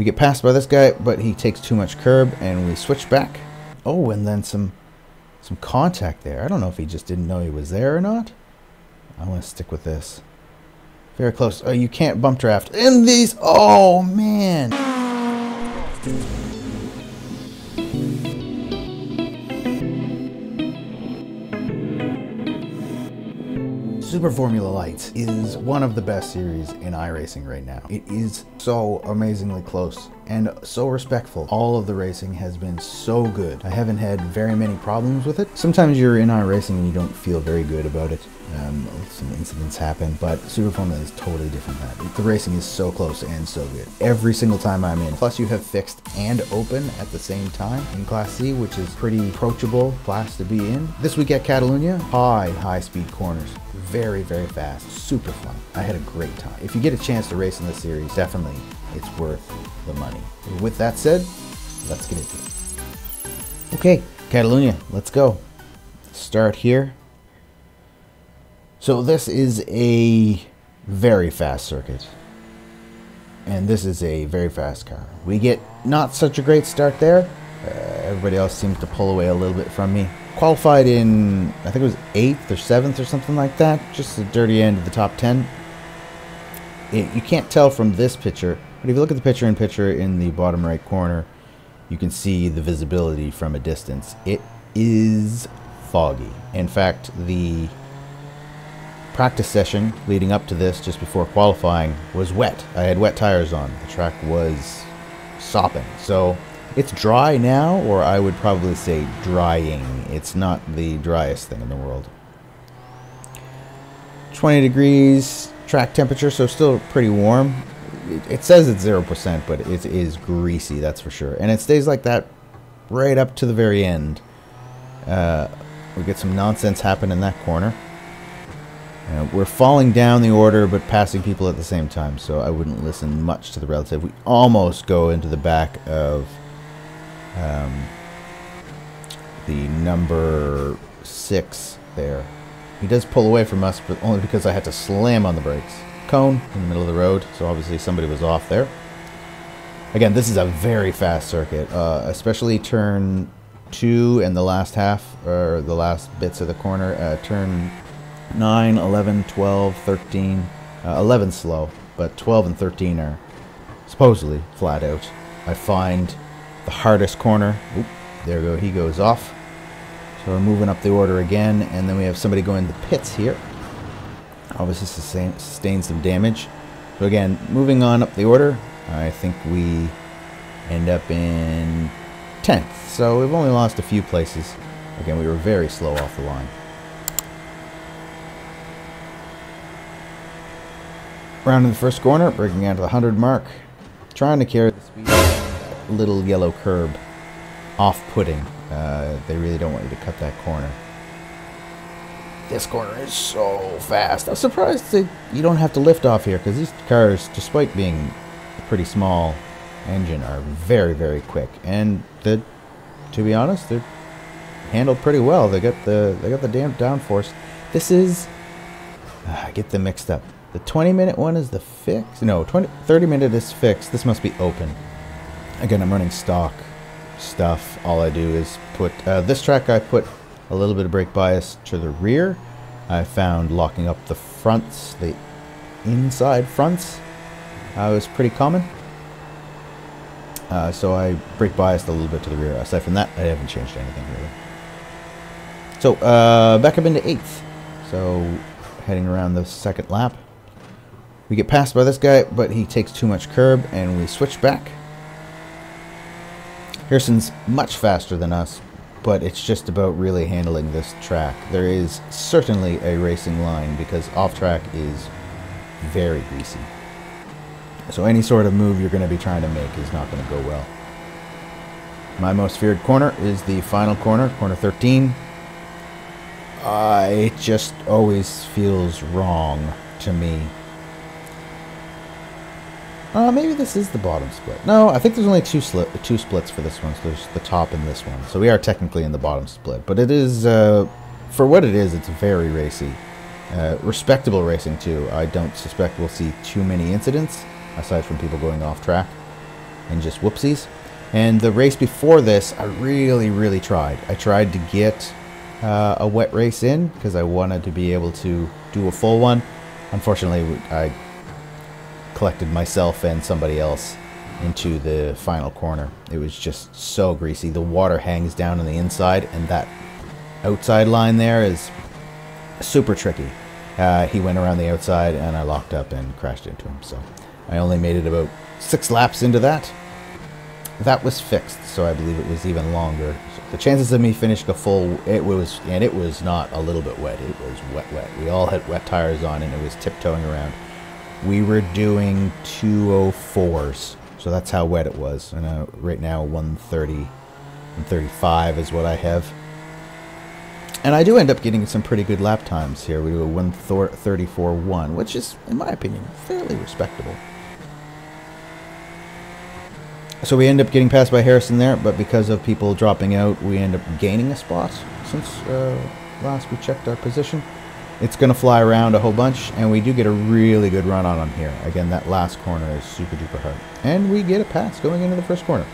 We get passed by this guy, but he takes too much curb, and we switch back. Oh, and then some some contact there. I don't know if he just didn't know he was there or not. I want to stick with this. Very close. Oh, you can't bump draft in these. Oh, man. Super Formula Lights is one of the best series in iRacing right now. It is so amazingly close and so respectful. All of the racing has been so good. I haven't had very many problems with it. Sometimes you're in iRacing and you don't feel very good about it. Um, some incidents happen, but Super Formula is totally different than that. The racing is so close and so good. Every single time I'm in. Plus you have fixed and open at the same time in Class C, which is pretty approachable class to be in. This week at Catalunya, high, high speed corners very, very fast, super fun. I had a great time. If you get a chance to race in this series, definitely it's worth the money. With that said, let's get into it. Okay, Catalunya, let's go. Start here. So this is a very fast circuit. And this is a very fast car. We get not such a great start there. Uh, everybody else seems to pull away a little bit from me qualified in I think it was eighth or seventh or something like that, just the dirty end of the top ten. It, you can't tell from this picture, but if you look at the picture in picture in the bottom right corner, you can see the visibility from a distance. It is foggy. In fact, the practice session leading up to this, just before qualifying, was wet. I had wet tires on. The track was sopping. So it's dry now, or I would probably say drying. It's not the driest thing in the world. 20 degrees track temperature, so still pretty warm. It, says it's 0%, but it is greasy, that's for sure. And it stays like that right up to the very end. Uh, we get some nonsense happen in that corner. Uh, we're falling down the order, but passing people at the same time, so I wouldn't listen much to the relative. We almost go into the back of um, the number six there. He does pull away from us, but only because I had to slam on the brakes. Cone in the middle of the road, so obviously somebody was off there. Again, this is a very fast circuit, uh, especially turn two and the last half, or the last bits of the corner. Uh, turn 9, 11, 12, 13, uh, 11 slow, but 12 and 13 are supposedly flat out. I find the hardest corner. Oop, there we go. He goes off. So we're moving up the order again, and then we have somebody going the pits here. Obviously sustain, sustain some damage. So again, moving on up the order, I think we end up in 10th. So we've only lost a few places. Again, we were very slow off the line. Round in the first corner, braking out to the 100 mark. Trying to carry the speed little yellow curb off-putting. Uh, they really don't want you to cut that corner. This corner is so fast. I'm surprised that you don't have to lift off here because these cars, despite being a pretty small engine, are very, very quick. And the, to be honest, they're handled pretty well. They got the they got the damn downforce. This is uh, I get them mixed up. The 20 minute one is the fix. No, 20 30 minute is fixed. This must be open. Again, I'm running stock stuff. All I do is put, uh, this track I put a little bit of brake bias to the rear. I found locking up the fronts, the inside fronts, uh, was pretty common. Uh, so I brake biased a little bit to the rear. Aside from that, I haven't changed anything really. So uh, back up into 8th. So heading around the second lap. We get passed by this guy, but he takes too much curb, and we switch back. Harrison's much faster than us, but it's just about really handling this track. There is certainly a racing line because off-track is very greasy. So any sort of move you're going to be trying to make is not going to go well. My most feared corner is the final corner, corner 13. Uh, it just always feels wrong to me uh, maybe this is the bottom split. No, I think there's only two two splits for this one. So there's the top and this one. So we are technically in the bottom split. But it is, uh, for what it is, it's very racy. Uh, respectable racing, too. I don't suspect we'll see too many incidents, aside from people going off track. and just whoopsies. And the race before this, I really, really tried. I tried to get uh, a wet race in because I wanted to be able to do a full one. Unfortunately, I collected myself and somebody else into the final corner. It was just so greasy. The water hangs down on the inside, and that outside line there is super tricky. Uh, he went around the outside, and I locked up and crashed into him. So I only made it about six laps into that. That was fixed, so I believe it was even longer. So the chances of me finishing a full, it was, and it was not a little bit wet. It was wet, wet. We all had wet tires on, and it was tiptoeing around. We were doing 204s, so that's how wet it was. And uh, right now, 130, 135 is what I have. And I do end up getting some pretty good lap times here. We do a 134.1, which is, in my opinion, fairly respectable. So we end up getting passed by Harrison there, but because of people dropping out, we end up gaining a spot since uh, last we checked our position. It's going to fly around a whole bunch, and we do get a really good run on him here. Again, that last corner is super duper hard. And we get a pass going into the first corner.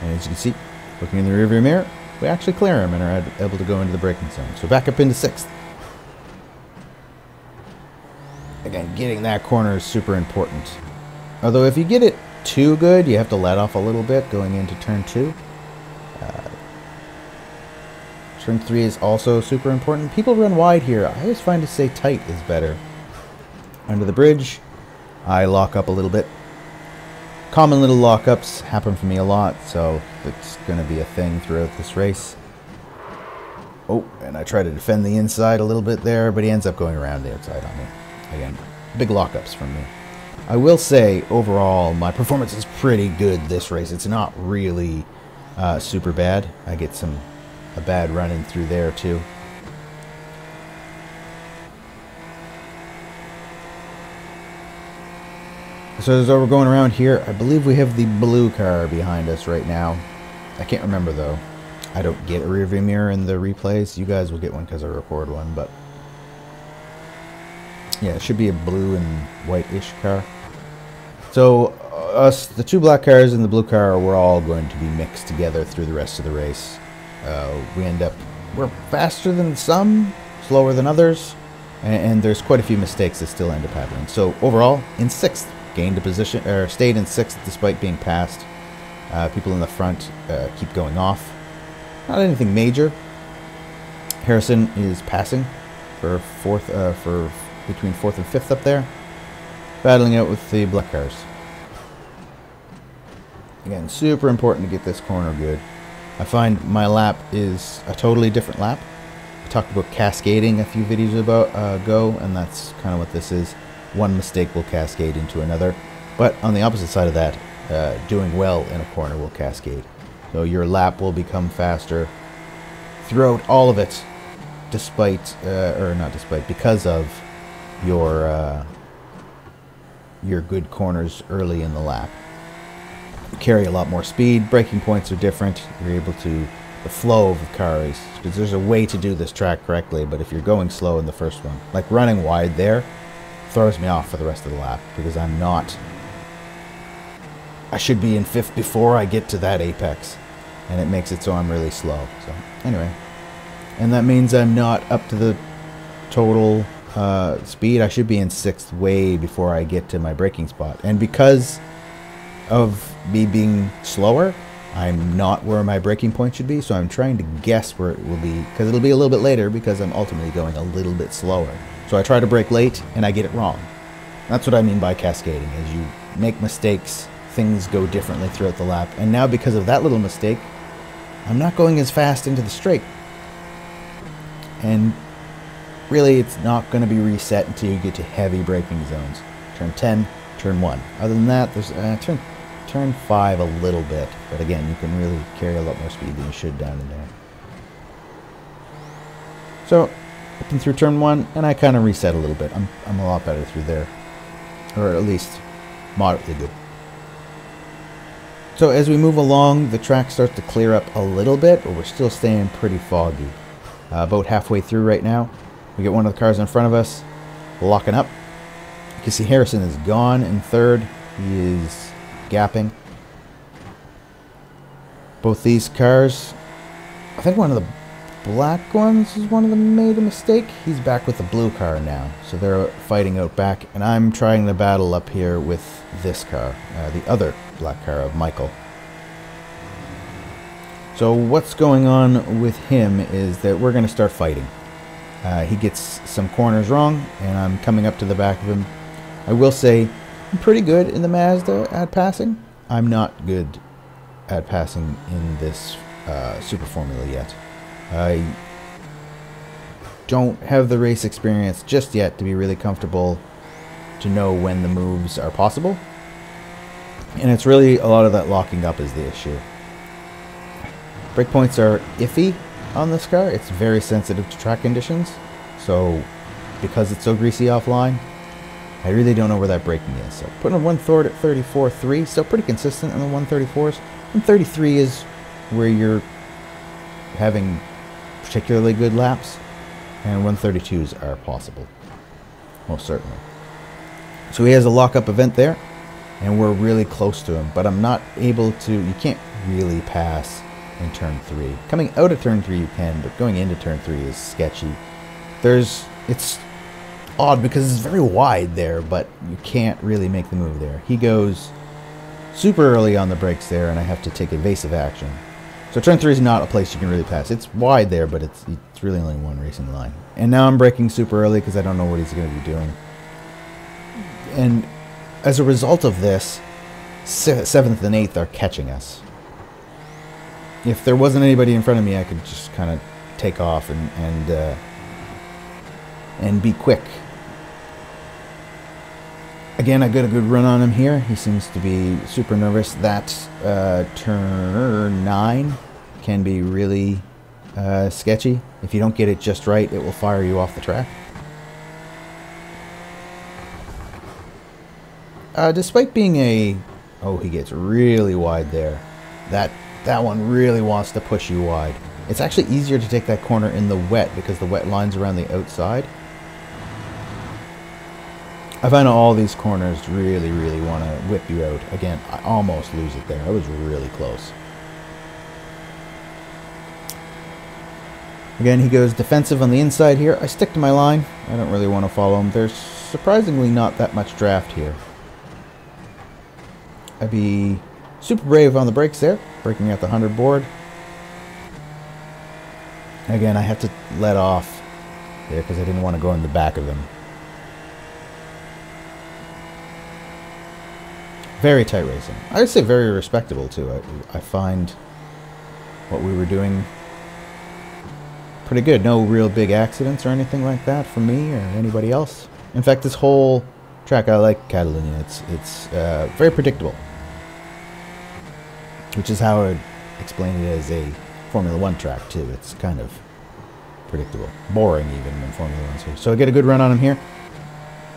And as you can see, looking in the rearview mirror, we actually clear him and are able to go into the braking zone. So back up into sixth. Again, getting that corner is super important. Although if you get it too good. You have to let off a little bit going into turn two. Turn three is also super important. People run wide here. I always find to stay tight is better. Under the bridge, I lock up a little bit. Common little lockups happen for me a lot, so it's going to be a thing throughout this race. Oh, and I try to defend the inside a little bit there, but he ends up going around the outside on me. Again, big lockups from me. I will say, overall, my performance is pretty good this race. It's not really uh, super bad. I get some a bad run in through there too. So as we're going around here, I believe we have the blue car behind us right now. I can't remember though. I don't get a rear view mirror in the replays. You guys will get one because I record one, but yeah, it should be a blue and white-ish car. So uh, us, the two black cars and the blue car, we're all going to be mixed together through the rest of the race. Uh, we end up, we're faster than some, slower than others, and, and, there's quite a few mistakes that still end up happening. So overall, in sixth, gained a position, or stayed in sixth despite being passed. Uh, people in the front uh, keep going off. Not anything major. Harrison is passing for fourth, uh, for between fourth and fifth up there, battling out with the black cars. Again, super important to get this corner good. I find my lap is a totally different lap. I talked about cascading a few videos about, uh, ago, and that's kind of what this is. One mistake will cascade into another, but on the opposite side of that, uh, doing well in a corner will cascade. So your lap will become faster throughout all of it, despite, uh, or not despite, because of your uh, your good corners early in the lap. Carry a lot more speed. Braking points are different. You're able to the flow of the cars because there's a way to do this track correctly. But if you're going slow in the first one, like running wide there, throws me off for the rest of the lap because I'm not. I should be in fifth before I get to that apex, and it makes it so I'm really slow. So anyway, and that means I'm not up to the total uh, speed, I should be in sixth way before I get to my braking spot. And because of me being slower, I'm not where my braking point should be, so I'm trying to guess where it will be, because it'll be a little bit later because I'm ultimately going a little bit slower. So I try to brake late, and I get it wrong. That's what I mean by cascading, is you make mistakes, things go differently throughout the lap, and now because of that little mistake, I'm not going as fast into the straight. And really it's not going to be reset until you get to heavy braking zones. Turn 10, turn 1. Other than that, there's uh, turn turn 5 a little bit, but again, you can really carry a lot more speed than you should down in there. So, open through turn 1, and I kind of reset a little bit. I'm, I'm a lot better through there, or at least moderately good. So as we move along, the track starts to clear up a little bit, but we're still staying pretty foggy. Uh, about halfway through right now. We get one of the cars in front of us, locking up. You can see Harrison is gone in third. He is gapping. Both these cars, I think one of the black ones is one of them made a mistake. He's back with the blue car now. So they're fighting out back. And I'm trying to battle up here with this car, uh, the other black car of Michael. So what's going on with him is that we're going to start fighting. Uh, he gets some corners wrong, and I'm coming up to the back of him. I will say, I'm pretty good in the Mazda at passing. I'm not good at passing in this uh, Super Formula yet. I don't have the race experience just yet to be really comfortable to know when the moves are possible. And it's really a lot of that locking up is the issue. Breakpoints are iffy on this car. It's very sensitive to track conditions. So because it's so greasy offline, I really don't know where that braking is. So putting a 1 at 34.3, still pretty consistent on the 134s. 133 is where you're having particularly good laps, and 132s are possible, most certainly. So he has a lockup event there, and we're really close to him, but I'm not able to, you can't really pass in turn 3. Coming out of turn 3 you can, but going into turn 3 is sketchy. There's, it's odd because it's very wide there, but you can't really make the move there. He goes super early on the brakes there, and I have to take evasive action. So turn 3 is not a place you can really pass. It's wide there, but it's, it's really only one racing line. And now I'm braking super early because I don't know what he's going to be doing. And as a result of this, 7th and 8th are catching us. If there wasn't anybody in front of me, I could just kind of take off and, and, uh, and be quick. Again, I got a good run on him here. He seems to be super nervous. That uh, turn 9 can be really uh, sketchy. If you don't get it just right, it will fire you off the track. Uh, despite being a... Oh, he gets really wide there. That, that one really wants to push you wide. It's actually easier to take that corner in the wet because the wet line's around the outside. I find all these corners really, really want to whip you out. Again, I almost lose it there. I was really close. Again, he goes defensive on the inside here. I stick to my line. I don't really want to follow him. There's surprisingly not that much draft here. I'd be super brave on the brakes there, braking out the 100 board. Again, I have to let off there because I didn't want to go in the back of him. Very tight racing. I would say very respectable too. I, I find what we were doing pretty good. No real big accidents or anything like that for me or anybody else. In fact, this whole track I like Catalunya. It's it's uh, very predictable, which is how I would explain it as a Formula One track too. It's kind of predictable, boring even when Formula One's. So I get a good run on him here.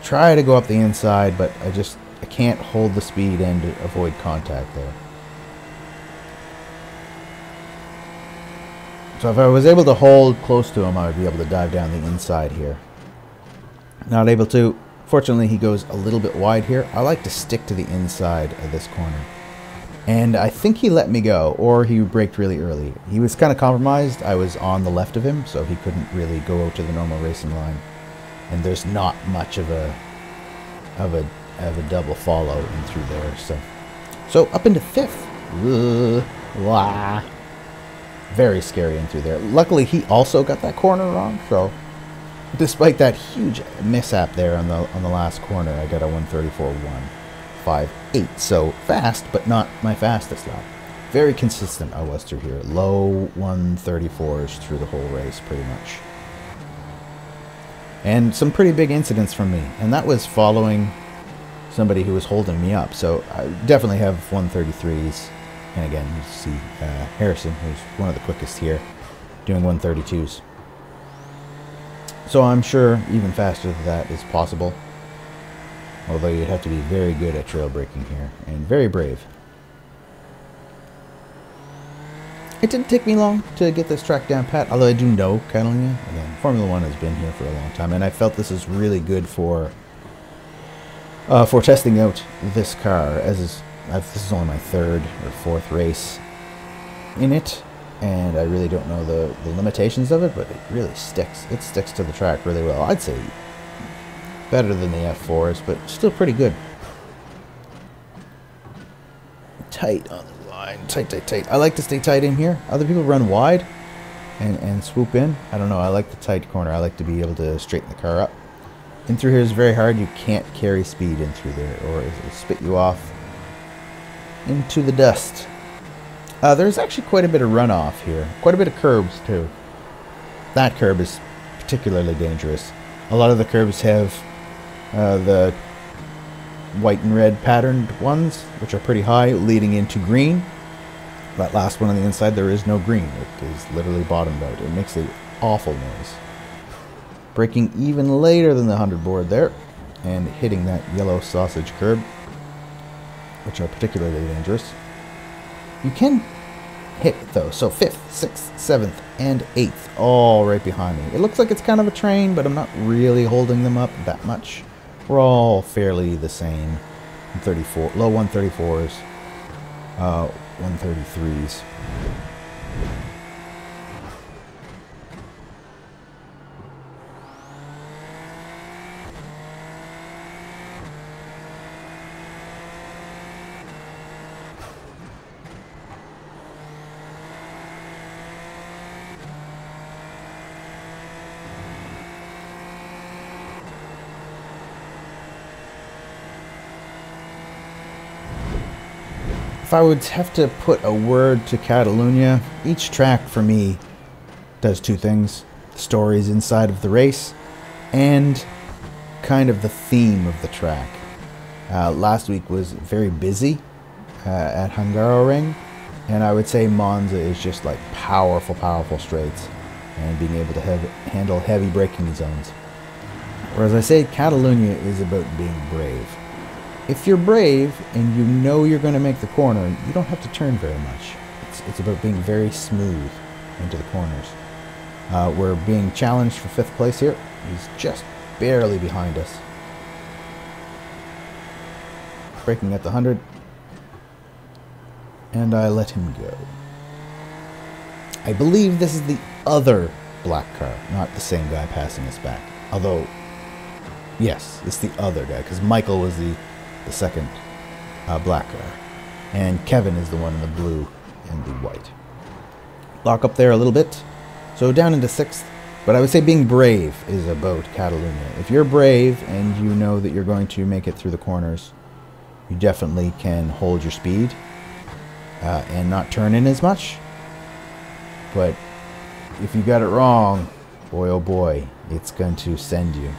Try to go up the inside, but I just I can't hold the speed and avoid contact there. So if I was able to hold close to him, I would be able to dive down the inside here. Not able to. Fortunately, he goes a little bit wide here. I like to stick to the inside of this corner. And I think he let me go, or he braked really early. He was kind of compromised. I was on the left of him, so he couldn't really go to the normal racing line. And there's not much of a of a of a double follow in through there. So, so up into fifth. Ugh, wah. Very scary in through there. Luckily, he also got that corner wrong. So, despite that huge mishap there on the on the last corner, I got a 134.158. So fast, but not my fastest lap. Very consistent I was through here. Low 134s through the whole race, pretty much. And some pretty big incidents from me. And that was following somebody who was holding me up. So I definitely have 133s. And again, you see uh, Harrison, who's one of the quickest here, doing 132s. So I'm sure even faster than that is possible. Although you'd have to be very good at trail braking here, and very brave. It didn't take me long to get this track down pat, although I do know Catalunya. Again, Formula One has been here for a long time, and I felt this is really good for uh, for testing out this car, as is this is only my third or fourth race in it, and I really don't know the, the limitations of it, but it really sticks. It sticks to the track really well. I'd say better than the F4s, but still pretty good. Tight on the line. Tight, tight, tight. I like to stay tight in here. Other people run wide and, and swoop in. I don't know. I like the tight corner. I like to be able to straighten the car up. In through here is very hard. You can't carry speed in through there or it'll spit you off into the dust. Uh, there's actually quite a bit of runoff here. Quite a bit of curbs, too. That curb is particularly dangerous. A lot of the curbs have uh, the white and red patterned ones, which are pretty high, leading into green. That last one on the inside, there is no green. It is literally bottomed out. It makes an awful noise. Braking even later than the 100 board there, and hitting that yellow sausage curb, which are particularly dangerous. You can hit though, so 5th, 6th, 7th, and 8th, all right behind me. It looks like it's kind of a train, but I'm not really holding them up that much. We're all fairly the same. 34, low 134s, uh, 133s. If I would have to put a word to Catalunya, each track for me does two things. The stories inside of the race and kind of the theme of the track. Uh, last week was very busy uh, at Hungaroring, and I would say Monza is just like powerful, powerful straights and being able to have, handle heavy braking zones. Whereas I say Catalunya is about being brave. If you're brave and you know you're going to make the corner, you don't have to turn very much. It's, it's about being very smooth into the corners. Uh, we're being challenged for fifth place here. He's just barely behind us. Braking at the 100. And I let him go. I believe this is the other black car, not the same guy passing us back. Although, yes, it's the other guy, because Michael was the the second uh, black. And Kevin is the one in the blue and the white. Lock up there a little bit. So down into sixth. But I would say being brave is about Catalunya. If you're brave and you know that you're going to make it through the corners, you definitely can hold your speed uh, and not turn in as much. But if you got it wrong, boy oh boy, it's going to send you.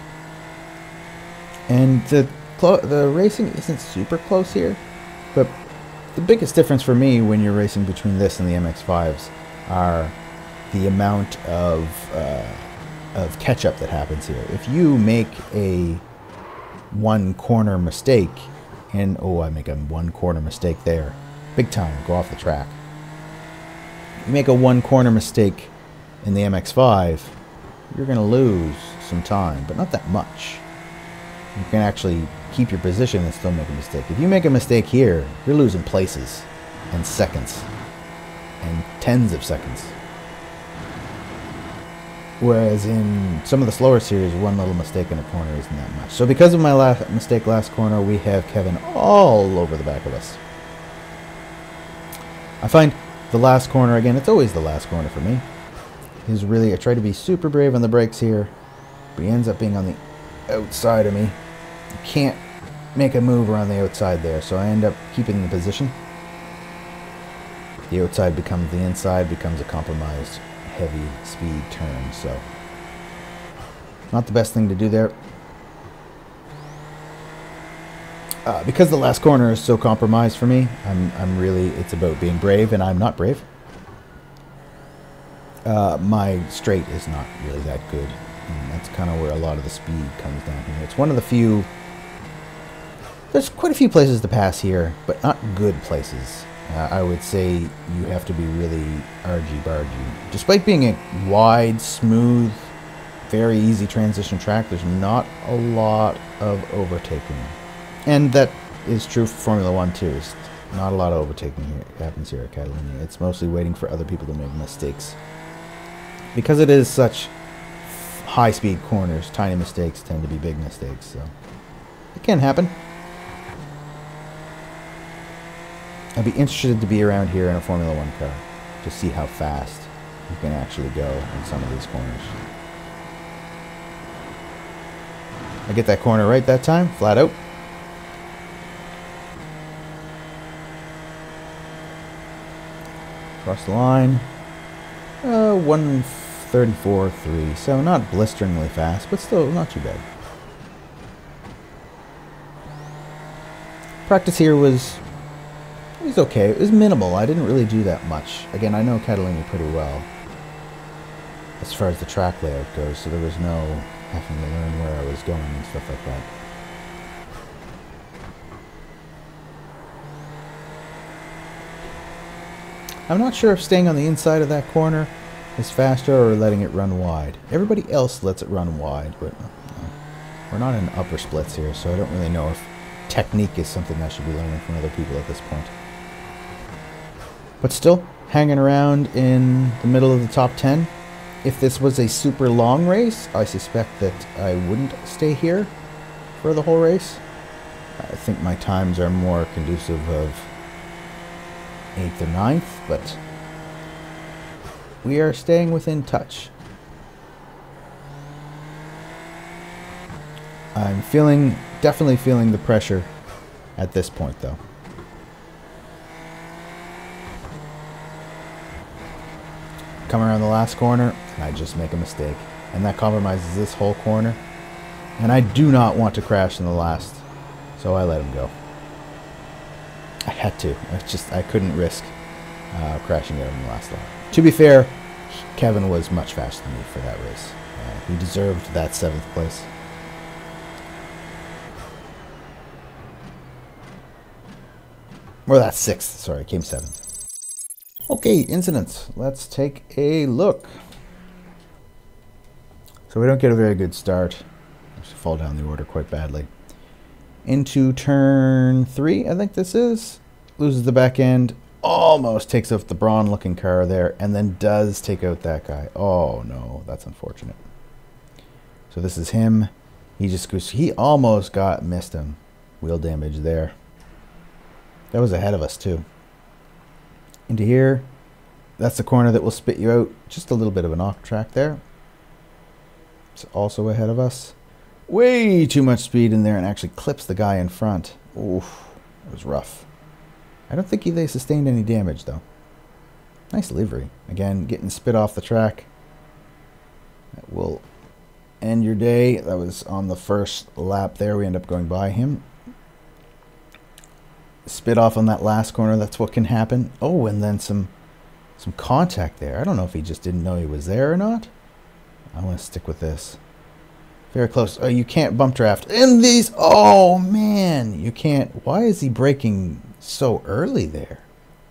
And the the racing isn't super close here, but the biggest difference for me when you're racing between this and the MX-5s are the amount of uh, of catch-up that happens here. If you make a one corner mistake, and oh, I make a one corner mistake there, big time, go off the track. You make a one corner mistake in the MX-5, you're going to lose some time, but not that much. You can actually keep your position and still make a mistake. If you make a mistake here, you're losing places and seconds and tens of seconds. Whereas in some of the slower series, one little mistake in a corner isn't that much. So because of my last mistake last corner, we have Kevin all over the back of us. I find the last corner, again, it's always the last corner for me, is really, I try to be super brave on the brakes here, but he ends up being on the outside of me can't make a move around the outside there, so I end up keeping the position. The outside becomes the inside, becomes a compromised heavy speed turn, so not the best thing to do there. Uh, because the last corner is so compromised for me, I'm, I'm really, it's about being brave, and I'm not brave. Uh, my straight is not really that good. And that's kind of where a lot of the speed comes down here. It's one of the few there's quite a few places to pass here, but not good places. Uh, I would say you have to be really argy-bargy. Despite being a wide, smooth, very easy transition track, there's not a lot of overtaking. And that is true for Formula 1 too. Not a lot of overtaking here happens here at Catalunya. It's mostly waiting for other people to make mistakes. Because it is such high-speed corners, tiny mistakes tend to be big mistakes, so it can happen. I'd be interested to be around here in a Formula One car to see how fast you can actually go in some of these corners. I get that corner right that time, flat out. Across the line. Uh, 134.3, so not blisteringly fast, but still not too bad. Practice here was it was okay. It was minimal. I didn't really do that much. Again, I know Catalunya pretty well as far as the track layout goes, so there was no having to learn where I was going and stuff like that. I'm not sure if staying on the inside of that corner is faster or letting it run wide. Everybody else lets it run wide, but uh, we're not in upper splits here, so I don't really know if technique is something I should be learning from other people at this point. But still, hanging around in the middle of the top 10. If this was a super long race, I suspect that I wouldn't stay here for the whole race. I think my times are more conducive of 8th or 9th, but we are staying within touch. I'm feeling, definitely feeling the pressure at this point though. Come around the last corner, and I just make a mistake. And that compromises this whole corner. And I do not want to crash in the last, so I let him go. I had to. I just I couldn't risk uh, crashing out in the last lap. To be fair, Kevin was much faster than me for that race. Uh, he deserved that seventh place. Or that sixth. Sorry, came seventh. Okay, incidents. Let's take a look. So we don't get a very good start. Just fall down the order quite badly. Into turn three, I think this is. Loses the back end. Almost takes off the Brawn looking car there. And then does take out that guy. Oh no, that's unfortunate. So this is him. He just goes, he almost got missed him. Wheel damage there. That was ahead of us too. Into here. That's the corner that will spit you out. Just a little bit of an off track there. It's also ahead of us. Way too much speed in there and actually clips the guy in front. Oof, it was rough. I don't think they sustained any damage though. Nice livery. Again, getting spit off the track. That will end your day. That was on the first lap there. We end up going by him. Spit off on that last corner. That's what can happen. Oh, and then some some contact there. I don't know if he just didn't know he was there or not. I want to stick with this. Very close. Oh, you can't bump draft. In these. Oh, man. You can't. Why is he braking so early there?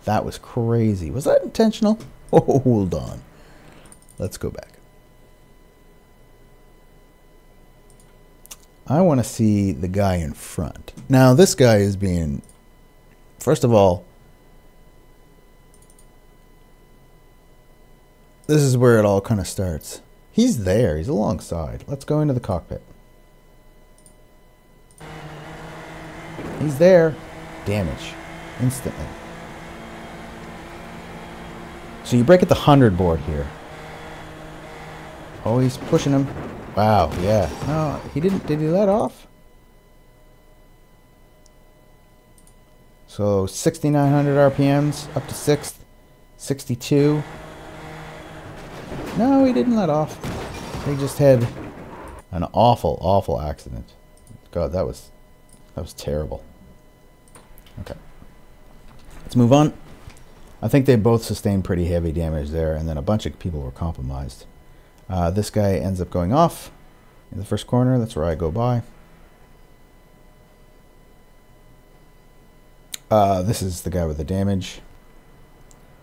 That was crazy. Was that intentional? Oh, hold on. Let's go back. I want to see the guy in front. Now, this guy is being, first of all, this is where it all kind of starts. He's there. He's alongside. Let's go into the cockpit. He's there. Damage. Instantly. So you brake at the 100 board here. Oh, he's pushing him. Wow, yeah. No, he didn't. Did he let off? So 6,900 RPMs up to 6th. 62. No, he didn't let off. He just had an awful, awful accident. God, that was that was terrible. Okay. Let's move on. I think they both sustained pretty heavy damage there, and then a bunch of people were compromised. Uh, this guy ends up going off in the first corner. That's where I go by. Uh, this is the guy with the damage.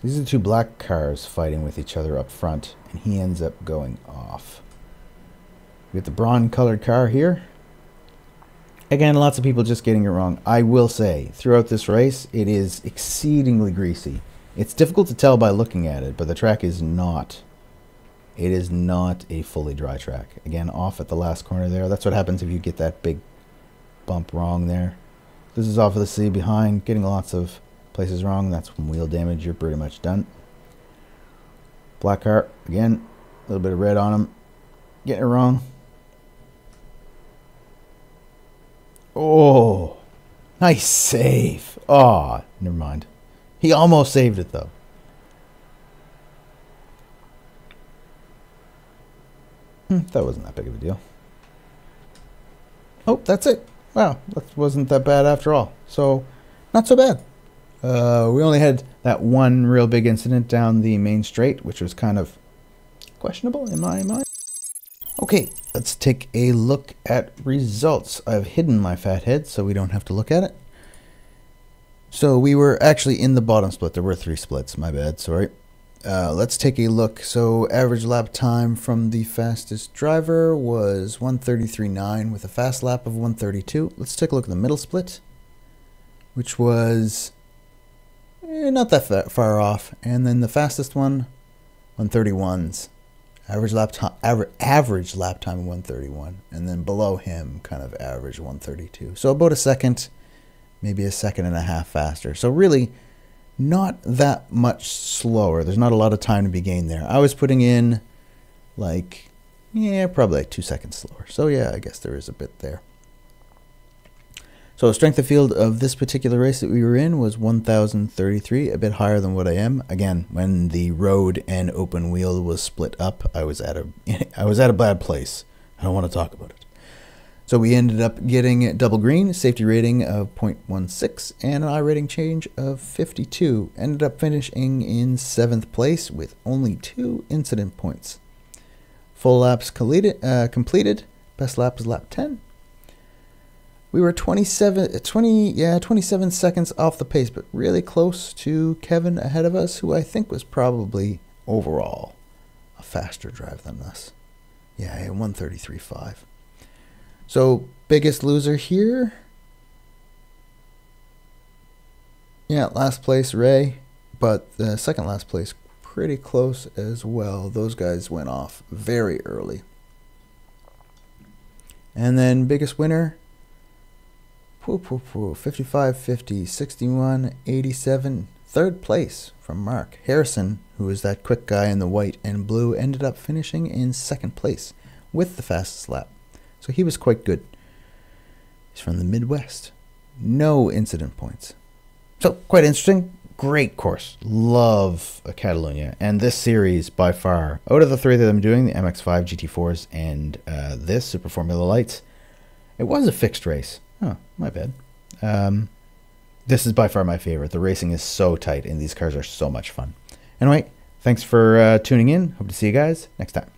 These are the two black cars fighting with each other up front, and he ends up going off. We get the brawn colored car here. Again, lots of people just getting it wrong. I will say, throughout this race, it is exceedingly greasy. It's difficult to tell by looking at it, but the track is not. It is not a fully dry track. Again, off at the last corner there. That's what happens if you get that big bump wrong there. This is off of the sea behind, getting lots of places wrong. That's from wheel damage. You're pretty much done. Black car, again, a little bit of red on him. Getting it wrong. Oh, nice save. Oh, never mind. He almost saved it, though. Hmm, that wasn't that big of a deal. Oh, that's it. Wow, that wasn't that bad after all. So, not so bad. Uh, we only had that one real big incident down the main straight, which was kind of questionable in my mind. Okay, let's take a look at results. I've hidden my fat head so we don't have to look at it. So we were actually in the bottom split. There were three splits. My bad. Sorry. Uh, let's take a look. So average lap time from the fastest driver was 133.9 with a fast lap of 132. Let's take a look at the middle split, which was eh, not that far off. And then the fastest one, 131s. Average lap time, average, average lap time 131, and then below him, kind of average 132. So about a second, maybe a second and a half faster. So really, not that much slower. There's not a lot of time to be gained there. I was putting in like, yeah, probably like two seconds slower. So yeah, I guess there is a bit there. So strength of field of this particular race that we were in was 1033, a bit higher than what I am. Again, when the road and open wheel was split up, I was at a I was at a bad place. I don't want to talk about it. So we ended up getting double green, safety rating of 0.16, and an iRating change of 52. Ended up finishing in seventh place with only two incident points. Full laps completed. Uh, completed. Best lap was lap 10. We were 27, 20, yeah, 27 seconds off the pace, but really close to Kevin ahead of us, who I think was probably overall a faster drive than us. Yeah, 133.5. So, biggest loser here. Yeah, last place, Ray, but the second last place, pretty close as well. Those guys went off very early. And then, biggest winner, Poo, poo, poo. 55, 50, 61, 87. Third place from Mark. Harrison, who was that quick guy in the white and blue, ended up finishing in second place with the fastest lap. So he was quite good. He's from the Midwest. No incident points. So, quite interesting. Great course. Love Catalonia. And this series, by far, out of the three that I'm doing, the MX5 GT4s and uh, this Super Formula Lights, it was a fixed race. Oh, my bad. Um, this is by far my favorite. The racing is so tight, and these cars are so much fun. Anyway, thanks for uh, tuning in. Hope to see you guys next time.